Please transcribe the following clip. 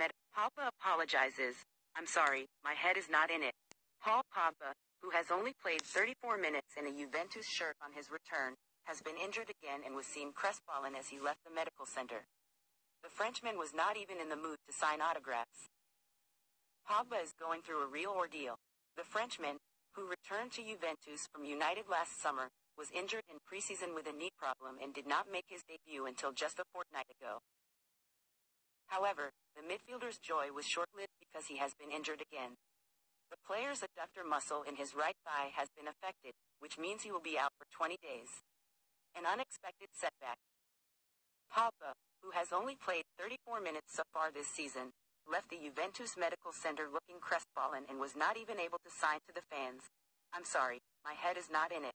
med- Pogba apologizes. I'm sorry, my head is not in it. Paul Pogba, who has only played 34 minutes in a Juventus shirt on his return, has been injured again and was seen crestfallen as he left the medical center. The Frenchman was not even in the mood to sign autographs. Pogba is going through a real ordeal. The Frenchman, who returned to Juventus from United last summer, was injured in preseason with a knee problem and did not make his debut until just a fortnight ago. However, the midfielder's joy was short-lived because he has been injured again. The player's adductor muscle in his right thigh has been affected, which means he will be out for 20 days. An unexpected setback. Pogba, who has only played 34 minutes so far this season, left the Juventus Medical Center looking crestfallen and was not even able to sign to the fans. I'm sorry, my head is not in it.